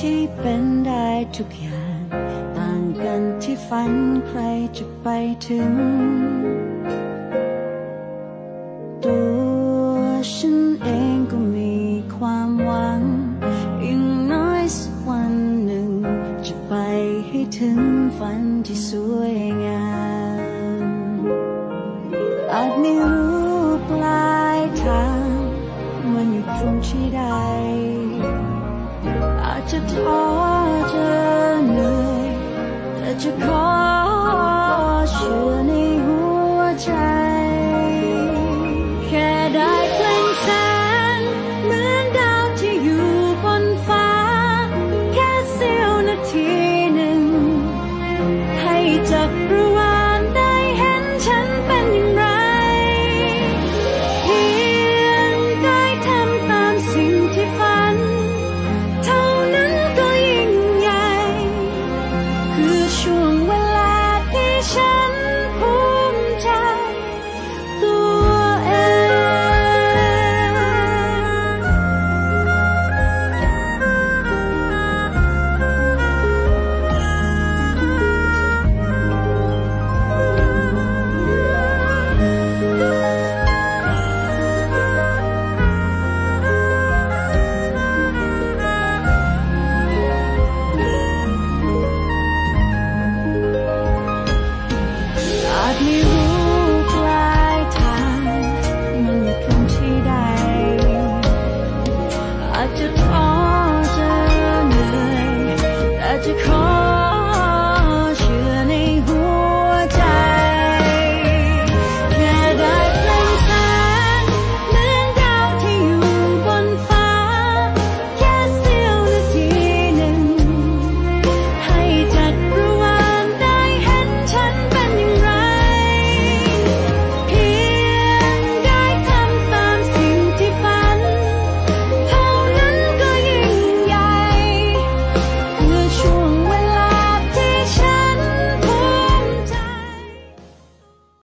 ที่เป็นได้ทุกอย่าง ต่างกันที่ฝันใครจะไปถึง ตัวฉันเองก็มีความหวังอีกน้อยสักวันหนึ่ง จะไปให้ถึงฝันที่สวยงามอาจไม่รู้ปลายทาง มันอยู่ตรงที่ใด จะท้อจะเหนื่อยแต่จะขอ to call